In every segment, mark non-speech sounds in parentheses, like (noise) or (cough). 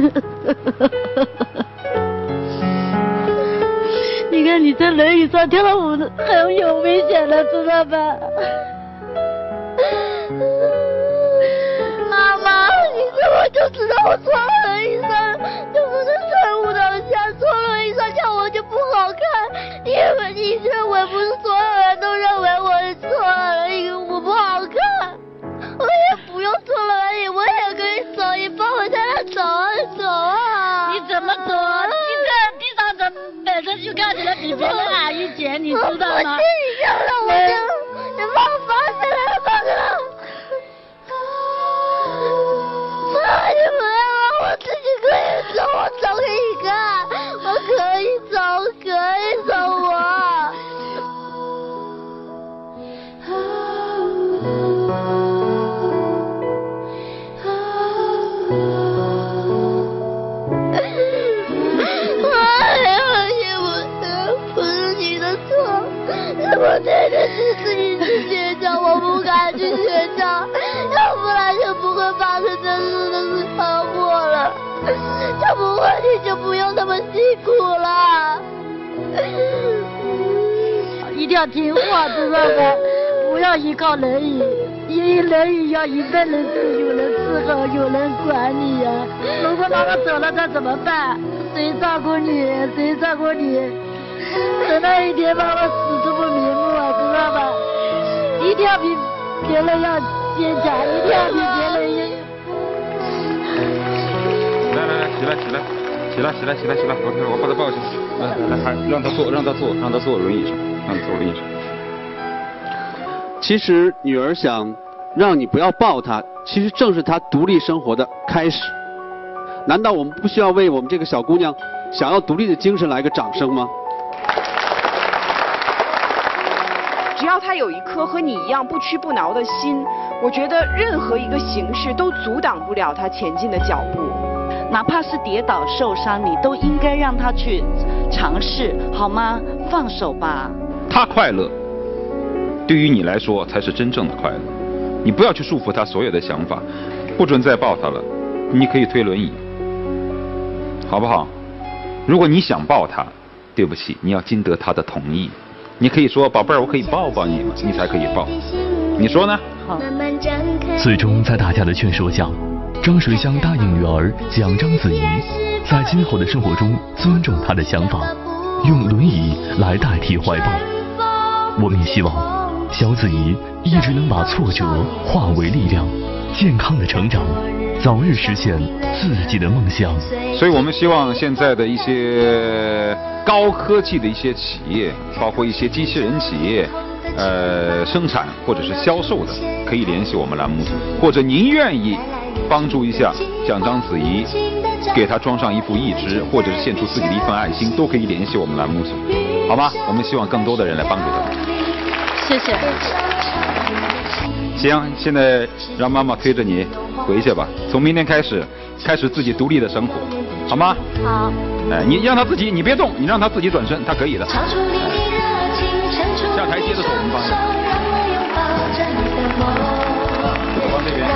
(laughs) 你看你在轮椅上跳舞很有危险的，知道吧？妈妈，你怎么就知道我错了你别人矮一姐，你知道吗？我对的是自己去学校，我不敢去学校，要不然就不会发生这次的车祸了，要不你就不用那么辛苦了。一定要听话，知道吧？不要依靠轮椅，因为轮椅要一辈人走，有人伺候，有人管你呀、如果妈妈走了，那怎么办？谁照顾你？谁照顾你？等到一天妈妈死都不瞑目啊，知道吧？一定要比别人要坚强，一定要比别人要。来来来，起来起来，起来起来起来起来，OK，我把他抱起来，来来还让他坐让他坐让他坐轮椅上，让他坐轮椅上。其实女儿想让你不要抱她，其实正是她独立生活的开始。难道我们不需要为我们这个小姑娘想要独立的精神来个掌声吗？只要他有一颗和你一样不屈不挠的心，我觉得任何一个形式都阻挡不了他前进的脚步。哪怕是跌倒受伤，你都应该让他去尝试，好吗？放手吧。他快乐，对于你来说才是真正的快乐。你不要去束缚他所有的想法，不准再抱他了。你可以推轮椅，好不好？如果你想抱他，对不起，你要经得他的同意。你可以说：“宝贝儿，我可以抱抱你吗？”你才可以抱。你说呢？好。最终，在大家的劝说下，张水香答应女儿蒋章子怡，在今后的生活中尊重她的想法，用轮椅来代替怀抱。我们也希望小子怡一直能把挫折化为力量，健康的成长，早日实现自己的梦想。所以我们希望现在的一些高科技的一些企业，包括一些机器人企业，呃，生产或者是销售的，可以联系我们栏目组，或者您愿意帮助一下蒋章子怡，给她装上一副义肢，或者是献出自己的一份爱心，都可以联系我们栏目组，好吗？我们希望更多的人来帮助她。谢谢。行，现在让妈妈推着你回去吧。从明天开始，开始自己独立的生活，好吗？好。哎，你让他自己，你别动，你让他自己转身，他可以的。下台阶的时候我们帮你。往这边。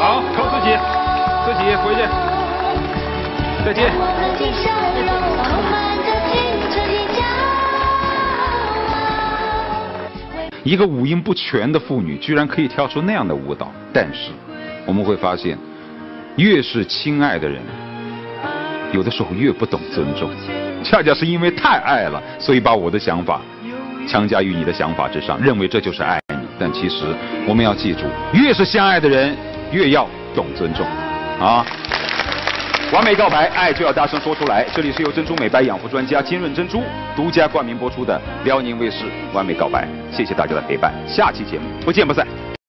好，靠自己，自己回去。再见。一个五音不全的妇女，居然可以跳出那样的舞蹈。但是，我们会发现，越是亲爱的人，有的时候越不懂尊重。恰恰是因为太爱了，所以把我的想法强加于你的想法之上，认为这就是爱你。但其实，我们要记住，越是相爱的人，越要懂尊重，啊！完美告白，爱就要大声说出来。这里是由珍珠美白养肤专家金润珍珠独家冠名播出的辽宁卫视《完美告白》，谢谢大家的陪伴，下期节目不见不散。